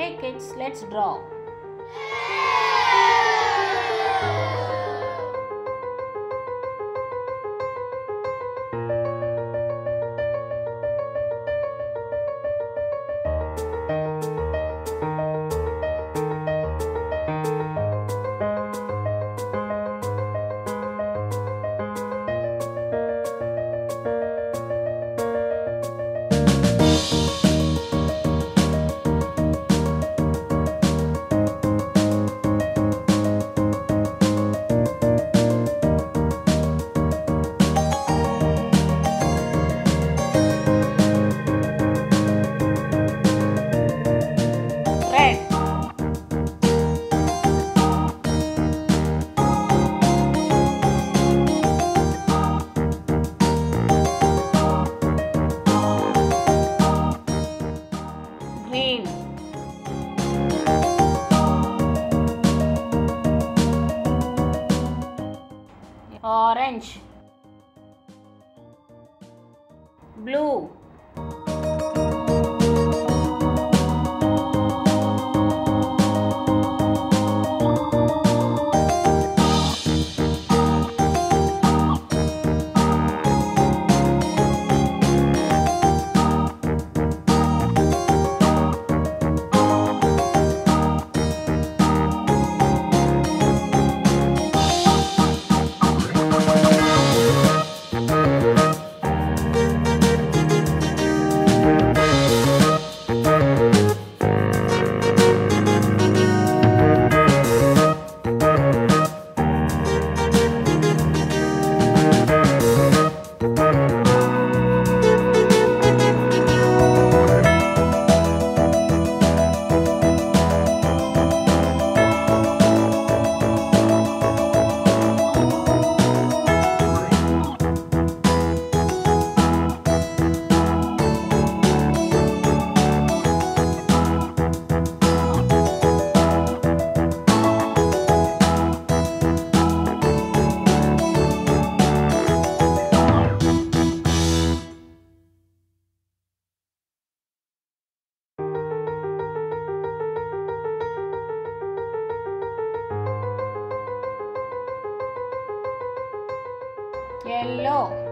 Hey kids, let's draw. Green. Orange. Blue. Yellow.